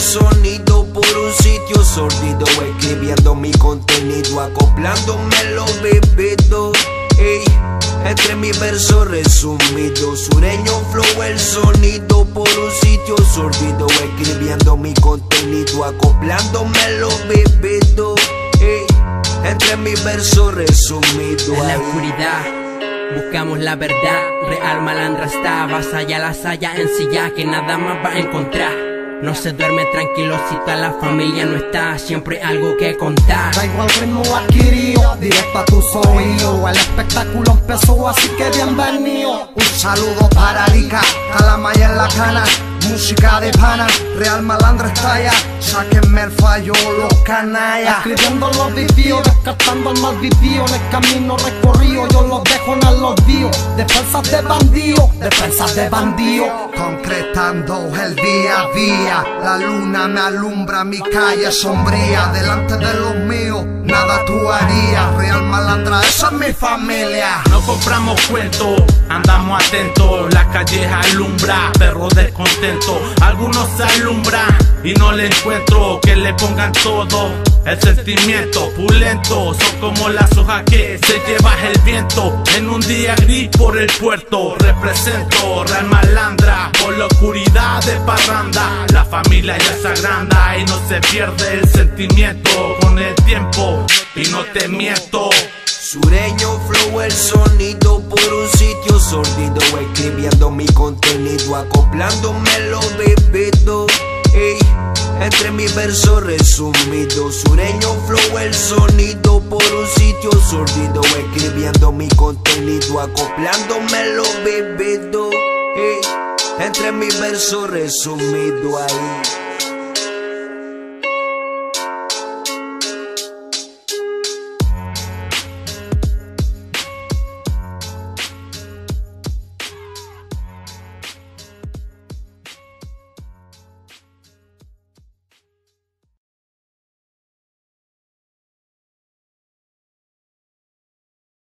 sonido por un sitio sordido, escribiendo mi contenido, acoplándome los bebidos. Ey, entre mi verso resumido, sureño flow el sonido por un sitio sordido, escribiendo mi contenido, acoplándome los bebidos. Ey, entre mi verso resumido. En la oscuridad buscamos la verdad. Real malandra está, vasalla la saya en silla que nada más va a encontrar. No se duerme tranquilo si toda la familia no está, siempre algo que contar. Traigo el ritmo adquirido, directo a tus oídos. El espectáculo empezó, así que bienvenido. Un saludo para Rica, Calamaya en la cana. Música de pana, Real Malandro estalla. Sáquenme el fallo, los canallas. Escribiendo los vivíos, descartando el mal vivío. En el camino recorrido, yo los dejo en el olvido. Defensas de bandido, defensas de bandido. Concretando el día a día. La luna me alumbra mi calle sombría. Delante de los míos, nada tú harías. Real Malandra, esa es mi familia. No compramos cuentos, andamos atentos, la calle alumbra, perro descontento. Algunos se alumbran y no le encuentro que le pongan todo. El sentimiento pulento son como las hojas que se lleva el viento. En un día gris por el puerto, represento Real Malandra por la oscuridad de parranda. La familia ya se agranda y no se pierde el sentimiento con el tiempo. Y no te miento. Sureño flow el sonido por sordido Escribiendo mi contenido, acoplándome los bebidos Ey, entre mi verso resumido Sureño flow el sonido por un sitio sordido Escribiendo mi contenido, acoplándome los bebidos Ey, entre mi verso resumido ahí